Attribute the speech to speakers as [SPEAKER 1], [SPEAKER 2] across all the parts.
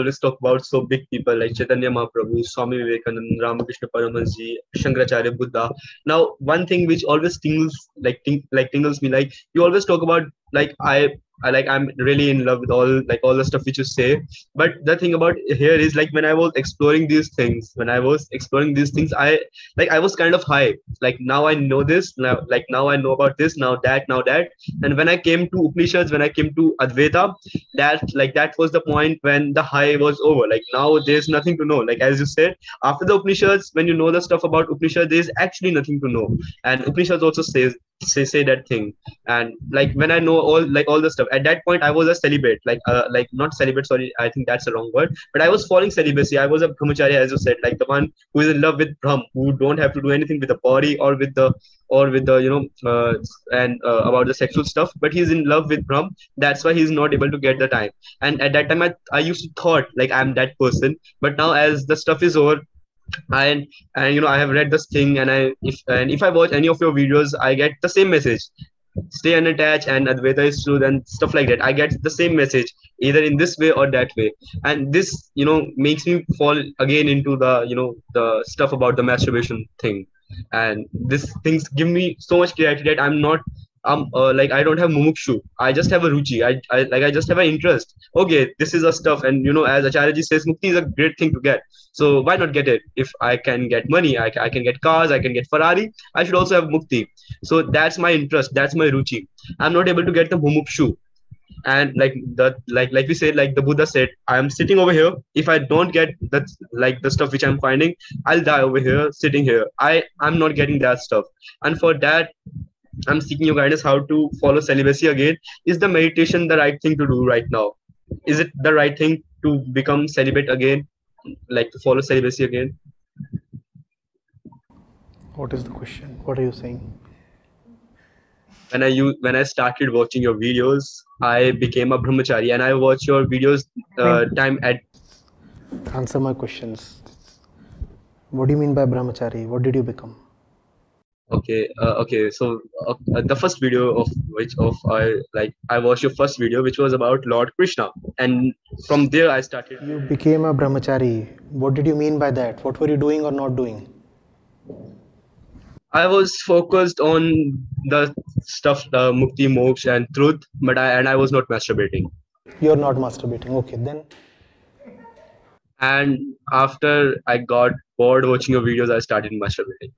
[SPEAKER 1] always talk about so big people like Chaitanya Mahaprabhu, Swami Vivekananda, Ramakrishna Paramahansa, Shankaracharya, Buddha. Now, one thing which always tingles like ting- like tingles me, like you always talk about like I I like I'm really in love with all like all the stuff which you say. But the thing about here is like when I was exploring these things, when I was exploring these things, I like I was kind of high. Like now I know this, now like now I know about this, now that, now that. And when I came to Upanishads, when I came to Advaita, that like that was the point when the high was over. Like now there's nothing to know. Like as you said, after the Upanishads, when you know the stuff about Upanishads, there's actually nothing to know. And Upanishads also says say say that thing. And like when I know all like all the stuff, at that point I was a celibate, like uh, like not celibate. Sorry, I think that's the wrong word. But I was following celibacy. I was a brahmachari, as you said, like the one who is in love with Brahm, who don't have to do anything with the body or with the or with the you know uh, and uh, about the sexual stuff. But he's in love with Brahm. That's why he's not able to get the time. And at that time, I I used to thought like I'm that person. But now as the stuff is over, and and you know i have read this thing and i if and if i watch any of your videos i get the same message. Stay unattached and advaita is truth and stuff like that. I get the same message either in this way or that way. And this you know makes me fall again into the you know the stuff about the masturbation thing. And this things give me so much clarity that i'm not um uh, like i don't have mumukshu. I just have a ruchi. I, I like i just have an interest. Okay this is a stuff and you know as acharya says mukti is a great thing to get. So why not get it? If i can get money I, I can get cars i can get ferrari i should also have mukti. So that's my interest. That's my ruchi. I'm not able to get the mumukshu. And like the like like we said like the buddha said i'm sitting over here. If i don't get that like the stuff which i'm finding i'll die over here sitting here. I i'm not getting that stuff. And for that i'm seeking your guidance how to follow celibacy again is the meditation the right thing to do right now is it the right thing to become celibate again like to follow celibacy again
[SPEAKER 2] What is the question? What are you saying?
[SPEAKER 1] when i use when i started watching your videos i became a brahmachari and i watch your videos uh, time at
[SPEAKER 2] Answer my questions. What do you mean by brahmachari? What did you become?
[SPEAKER 1] Okay uh, okay so uh, uh, the first video of which of i like i watched your first video which was about lord krishna and from there i started
[SPEAKER 2] You became a brahmachari. What did you mean by that? What were you doing or not doing?
[SPEAKER 1] i was focused on the stuff the mukti moksha and truth but i and i was not masturbating
[SPEAKER 2] You're not masturbating. Okay, then
[SPEAKER 1] and after i got bored watching your videos i started masturbating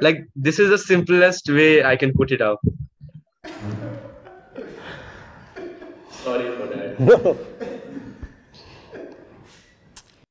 [SPEAKER 1] like this is the simplest way i can put it up sorry for that.
[SPEAKER 2] No.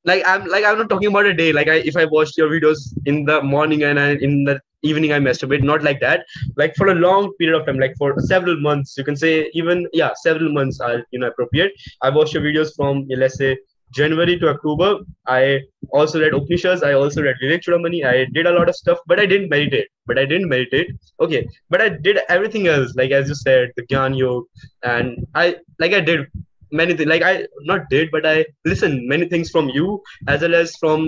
[SPEAKER 1] like i'm like i'm not talking about a day. Like i if i watched your videos in the morning and I, in the evening i masturbate not like that. Like for a long period of time like for several months you can say even yeah several months are you know appropriate i watched your videos from let's say january to october i also read upanishads i also read vivek chudamani i did a lot of stuff but i didn't meditate but i didn't meditate. Okay but i did everything else like as you said the gyan yoga and i like i did many things like i not did but i listened many things from you as well as from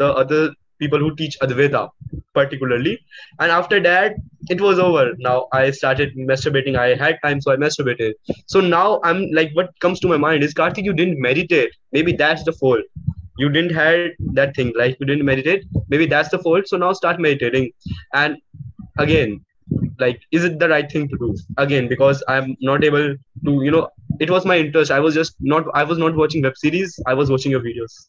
[SPEAKER 1] the other people who teach advaita particularly. And after that it was over. Now i started masturbating. I had time so i masturbated. So now i'm like what comes to my mind is karthik you didn't meditate. Maybe that's the fault you didn't had that thing like you didn't meditate. Maybe that's the fault so now start meditating. And again like is it the right thing to do? Again because i'm not able to you know it was my interest. I was just not i was not watching web series. I was watching your videos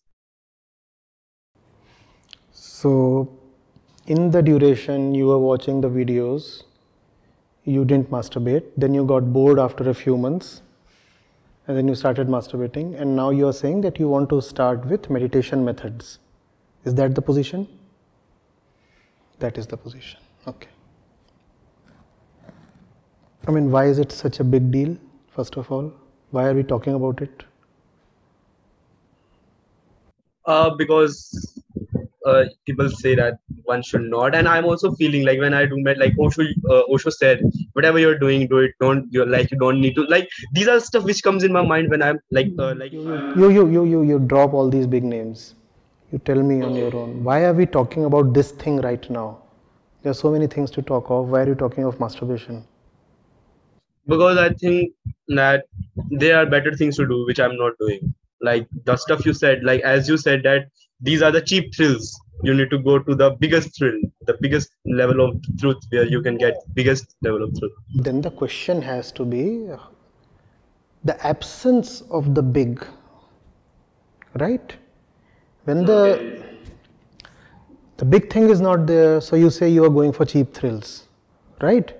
[SPEAKER 2] So, in the duration you were watching the videos, you didn't masturbate. Then you got bored after a few months, and then you started masturbating. And now you are saying that you want to start with meditation methods. Is that the position? That is the position. Okay. I mean, why is it such a big deal? First of all, why are we talking about it?
[SPEAKER 1] uh because uh, people say that one should not and i'm also feeling like when i do med like osho uh, osho said whatever you're doing do it don't you're like you don't need to like these are stuff which comes in my mind when i'm like uh, like uh,
[SPEAKER 2] You, you, you, you, you drop all these big names. You tell me on your own. Why are we talking about this thing right now? There are so many things to talk of. Why are you talking of masturbation?
[SPEAKER 1] Because I think that there are better things to do which I'm not doing. Like the stuff you said, like as you said that these are the cheap thrills. You need to go to the biggest thrill, the biggest level of truth where you can get biggest level of truth.
[SPEAKER 2] Then the question has to be the absence of the big, right? When the the big thing is not there, so you say you are going for cheap thrills, right?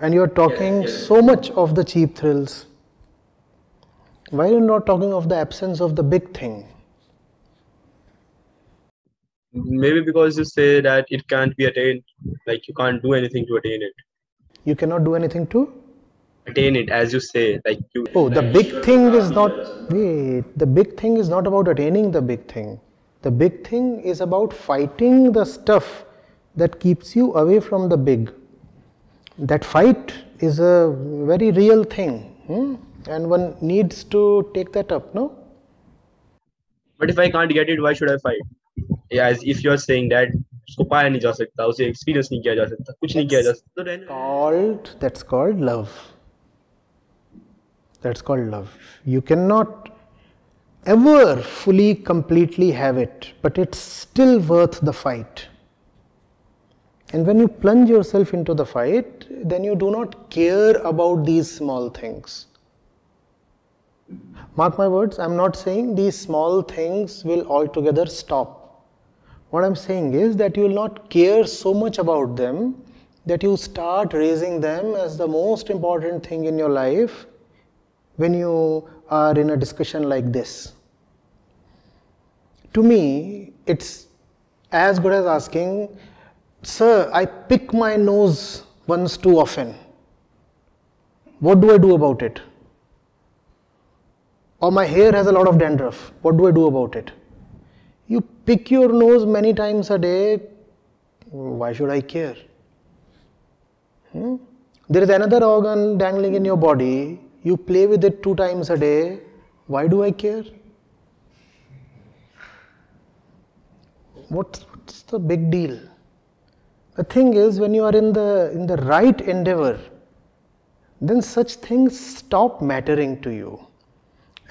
[SPEAKER 2] And you are talking
[SPEAKER 1] yes.
[SPEAKER 2] so much of the cheap thrills. Why are you not talking of the absence of the big thing?
[SPEAKER 1] Maybe because you say that it can't be attained, like you can't do anything to attain it.
[SPEAKER 2] You cannot do anything to
[SPEAKER 1] Attain it, as you say, like you.
[SPEAKER 2] Oh, the big thing is not. Wait, the big thing is not about attaining the big thing. The big thing is about fighting the stuff that keeps you away from the big. That fight is a very real thing, hmm? and one needs to take that up, no?
[SPEAKER 1] But if I can't get it, why should I fight? Yeah, as if you're saying that उसको पाया नहीं जा सकता उसे experience नहीं किया जा सकता कुछ नहीं किया जा सकता तो रहने
[SPEAKER 2] Called that's called love. That's called love. You cannot ever fully, completely have it, but it's still worth the fight. And when you plunge yourself into the fight, then you do not care about these small things. Mark my words, I'm not saying these small things will altogether stop. what I'm saying is that you will not care so much about them that you start raising them as the most important thing in your life when you are in a discussion like this. To me, it's as good as asking, Sir, I pick my nose once too often. What do I do about it? Or my hair has a lot of dandruff. What do I do about it? Pick your nose many times a day. Why should I care? Hmm? There is another organ dangling in your body. You play with it two times a day. Why do I care? What's, what's the big deal? The thing is, when you are in the in the right endeavor, then such things stop mattering to you.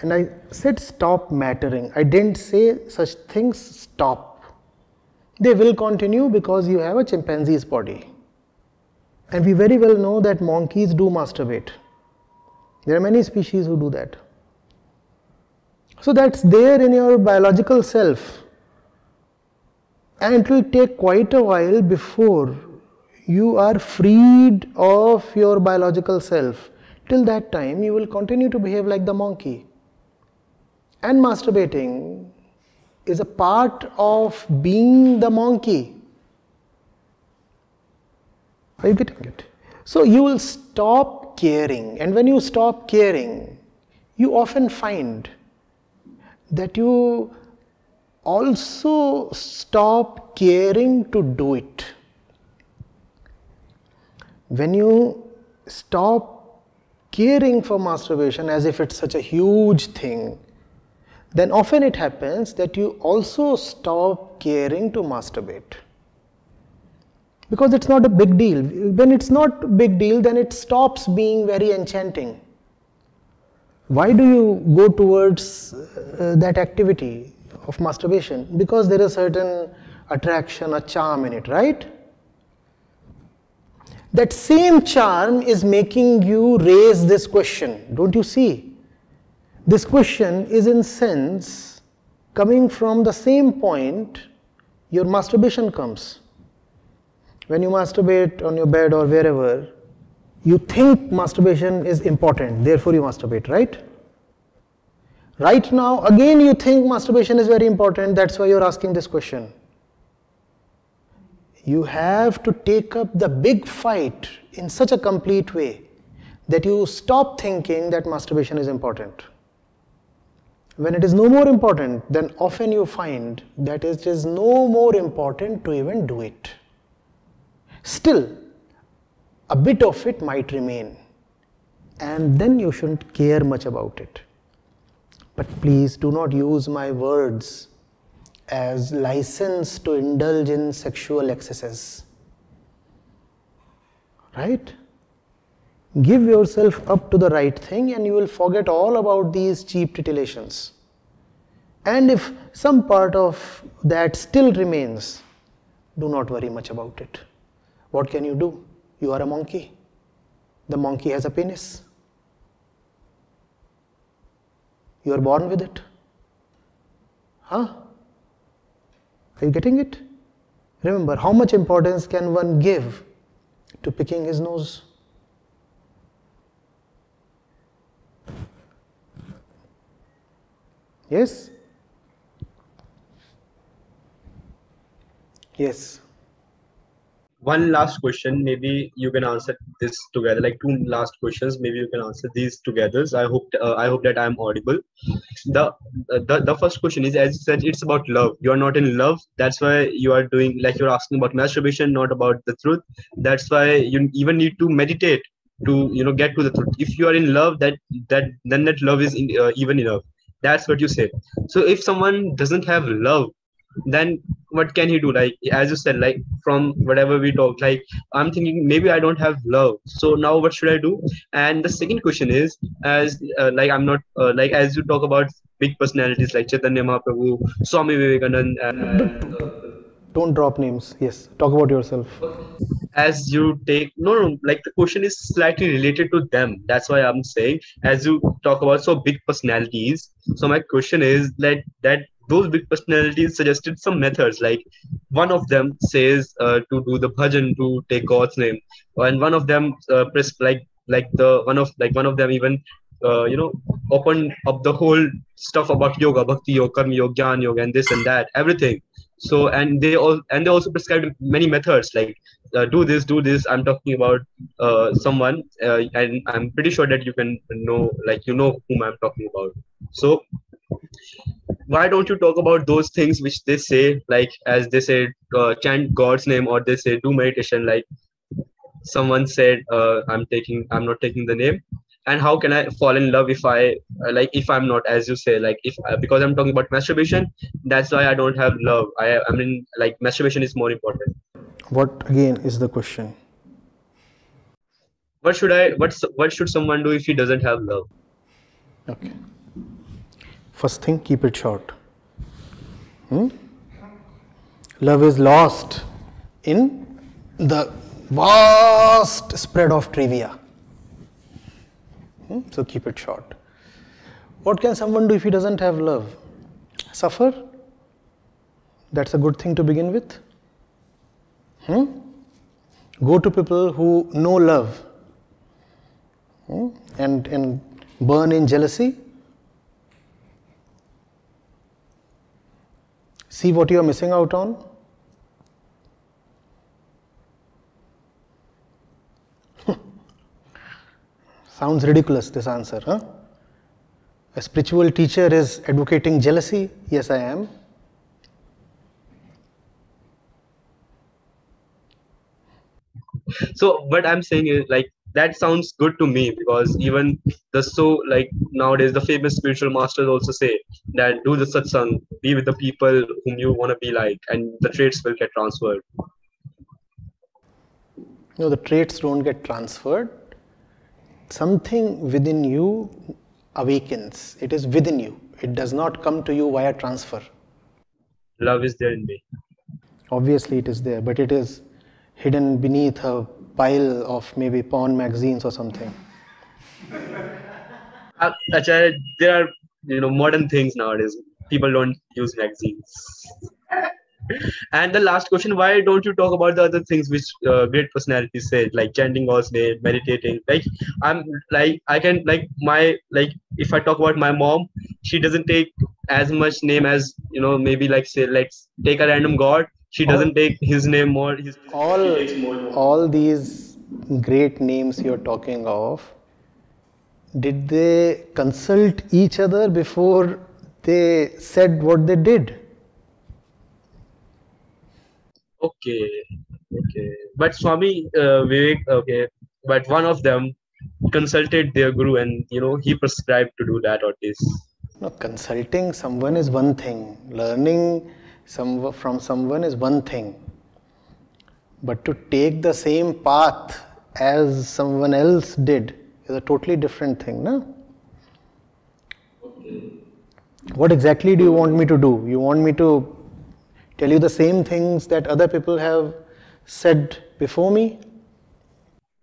[SPEAKER 2] And I said stop mattering. I didn't say such things stop. They will continue because you have a chimpanzee's body. And we very well know that monkeys do masturbate. There are many species who do that. So that's there in your biological self. And it will take quite a while before you are freed of your biological self. Till that time, you will continue to behave like the monkey. And masturbating is a part of being the monkey. Are you getting it? So you will stop caring, and when you stop caring, you often find that you also stop caring to do it. When you stop caring for masturbation as if it's such a huge thing, then often it happens that you also stop caring to masturbate. Because it's not a big deal. When it's not a big deal then it stops being very enchanting. Why do you go towards uh, that activity of masturbation? Because there is certain attraction a charm in it right? That same charm is making you raise this question. Don't you see this question is in sense coming from the same point your masturbation comes. When you masturbate on your bed or wherever, you think masturbation is important, therefore you masturbate, right? Right now, again you think masturbation is very important, that's why you're asking this question. You have to take up the big fight in such a complete way that you stop thinking that masturbation is important. When it is no more important, then often you find that it is no more important to even do it. Still, a bit of it might remain, and then you shouldn't care much about it. But please do not use my words as license to indulge in sexual excesses. Right? Give yourself up to the right thing and you will forget all about these cheap titillations. And if some part of that still remains, do not worry much about it. What can you do? You are a monkey. The monkey has a penis. You are born with it. Huh? Are you getting it? Remember, how much importance can one give to picking his nose? Yes? Yes.
[SPEAKER 1] One last question. Maybe you can answer this together. Like two last questions. Maybe you can answer these together. I hope uh, I hope that I'm audible. The, the the first question is as you said, it's about love. You are not in love. That's why you are doing like you're asking about masturbation, not about the truth. That's why you even need to meditate to you know get to the truth. If you are in love, that that then that love is in, uh, even enough. That's what you say. So if someone doesn't have love, then what can he do? Like as you said like from whatever we talk like i'm thinking maybe i don't have love. So now what should i do? And the second question is as uh, like i'm not uh, like as you talk about big personalities like chaitanya mahaprabhu swami vivekanand and, uh,
[SPEAKER 2] don't drop names. Yes. Talk about yourself.
[SPEAKER 1] As you take no no like the question is slightly related to them. That's why i'm saying as you talk about so big personalities so my question is that that those big personalities suggested some methods. Like one of them says uh, to do the bhajan to take god's name. And one of them uh, press like like the one of like one of them even uh, you know open up the whole stuff about yoga bhakti yoga karma yoga yoga and this and that everything so and they all and they also prescribed many methods like uh, do this do this i'm talking about uh, someone uh, and i'm pretty sure that you can know like you know whom i'm talking about. So why don't you talk about those things which they say like as they say uh, chant god's name or they say do meditation like someone said uh, i'm taking i'm not taking the name and how can i fall in love if i uh, like if i'm not as you say like if uh, because i'm talking about masturbation that's why i don't have love. I i mean like masturbation is more important.
[SPEAKER 2] What again is the question?
[SPEAKER 1] What should i what's what should someone do if he doesn't have love?
[SPEAKER 2] Okay. First thing keep it short. Hmm? love is lost in the vast spread of trivia Hmm? So keep it short. What can someone do if he doesn't have love? Suffer? That's a good thing to begin with. Hmm? Go to people who know love hmm? and, and burn in jealousy. See what you are missing out on. Sounds ridiculous, this answer, huh? A spiritual teacher is advocating jealousy? Yes, I am.
[SPEAKER 1] So, what I'm saying is like that sounds good to me because even the so like nowadays the famous spiritual masters also say that do the satsang, be with the people whom you want to be like, and the traits will get transferred.
[SPEAKER 2] No, the traits don't get transferred something within you awakens. It is within you. It does not come to you via transfer.
[SPEAKER 1] Love is there in me.
[SPEAKER 2] Obviously, it is there, but it is hidden beneath a pile of maybe porn magazines or something.
[SPEAKER 1] Uh, there are you know modern things nowadays. People don't use magazines and the last question why don't you talk about the other things which uh, great personalities said like chanting god's name meditating? Like i'm like i can like my like if i talk about my mom she doesn't take as much name as you know maybe like say let's take a random god. She doesn't all, take his name more his
[SPEAKER 2] all more. all these great names you're talking of did they consult each other before they said what they did
[SPEAKER 1] Okay, okay. But Swami uh, Vivek, okay, but one of them consulted their guru and you know he prescribed to do that or this.
[SPEAKER 2] No, consulting someone is one thing. Learning some from someone is one thing. But to take the same path as someone else did is a totally different thing, no? What exactly do you want me to do? You want me to tell you the same things that other people have said before me?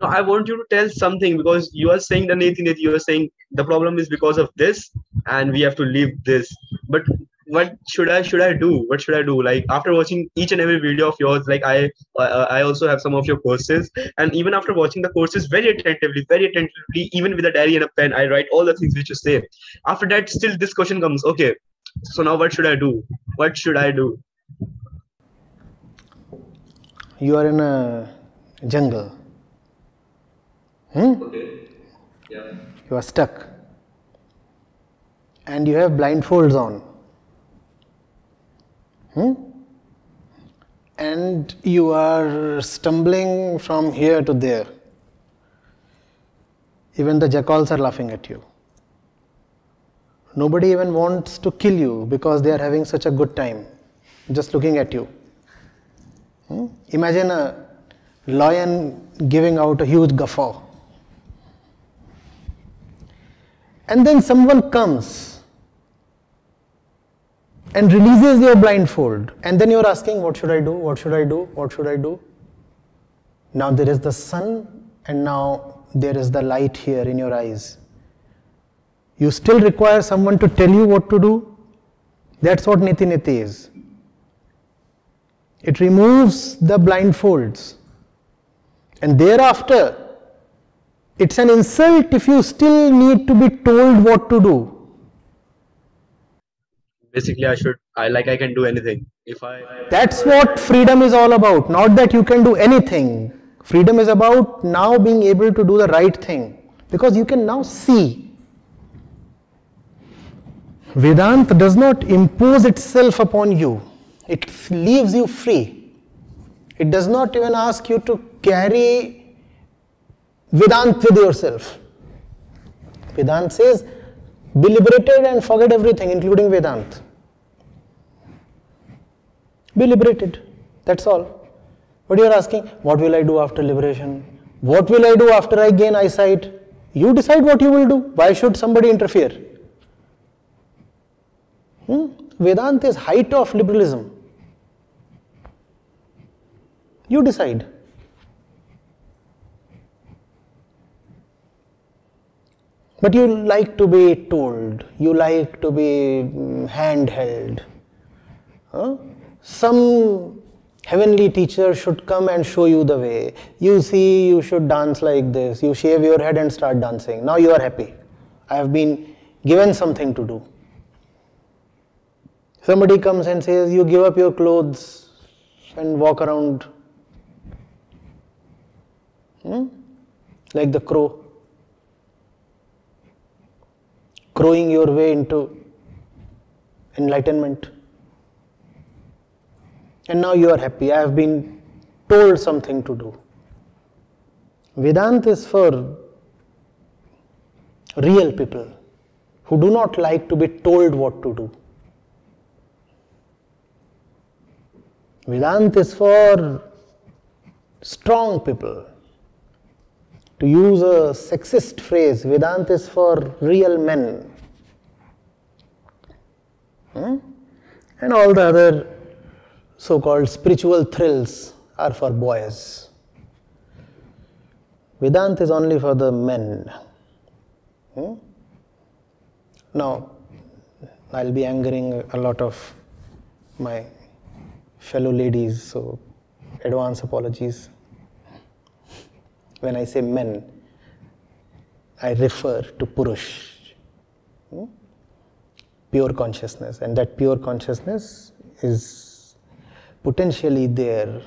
[SPEAKER 1] No, I want you to tell something because you are saying the Nathan that you are saying the problem is because of this and we have to leave this. But what should I should I do? What should I do? Like after watching each and every video of yours, like I uh, I also have some of your courses, and even after watching the courses very attentively, very attentively, even with a diary and a pen, I write all the things which you say. After that, still this question comes. Okay, so now what should I do? What should I do?
[SPEAKER 2] You are in a jungle. Hmm?
[SPEAKER 1] Okay. Yeah.
[SPEAKER 2] You are stuck. And you have blindfolds on. Hmm? And you are stumbling from here to there. Even the jackals are laughing at you. Nobody even wants to kill you because they are having such a good time just looking at you. Hmm? Imagine a lion giving out a huge guffaw. And then someone comes and releases your blindfold, and then you're asking, What should I do? What should I do? What should I do? Now there is the sun, and now there is the light here in your eyes. You still require someone to tell you what to do? That's what Neti Neti is. It removes the blindfolds. And thereafter, it's an insult if you still need to be told what to do.
[SPEAKER 1] Basically, I should. I like. I can do anything if I.
[SPEAKER 2] That's what freedom is all about. Not that you can do anything. Freedom is about now being able to do the right thing because you can now see. Vedanta does not impose itself upon you, it leaves you free. It does not even ask you to carry Vedanta with yourself. Vedanta says, be liberated and forget everything, including Vedanta. Be liberated. That's all. But you are asking, what will I do after liberation? What will I do after I gain eyesight? You decide what you will do. Why should somebody interfere? Hmm? Is height of liberalism. You decide. But you like to be told, you like to be mm, handheld. Huh? Some heavenly teacher should come and show you the way. You see, you should dance like this. You shave your head and start dancing. Now you are happy. I have been given something to do. Somebody comes and says, You give up your clothes and walk around hmm? like the crow. crowing your way into enlightenment. And now you are happy. I have been told something to do. Vedanta is for real people who do not like to be told what to do. Vedanta is for strong people. To use a sexist phrase, Vedanta is for real men. Hmm? And all the other so called spiritual thrills are for boys. Vedanta is only for the men. Hmm? Now, I'll be angering a lot of my fellow ladies, so advance apologies. When I say men, I refer to Purush, hmm? pure consciousness, and that pure consciousness is potentially there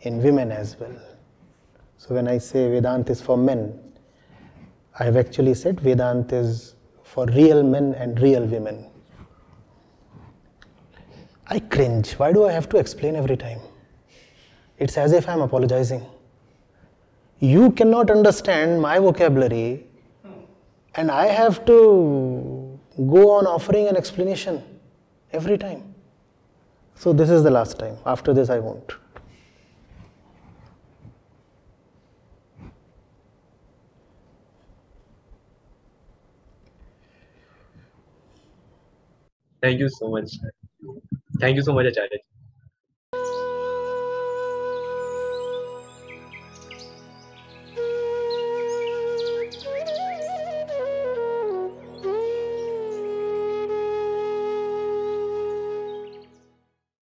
[SPEAKER 2] in women as well. So when I say Vedanta is for men, I have actually said Vedanta is for real men and real women. I cringe. Why do I have to explain every time? It's as if I'm apologizing you cannot understand my vocabulary and I have to go on offering an explanation every time. So, this is the last time. After this, I won't.
[SPEAKER 1] Thank you so much. Thank you so much, Acharya.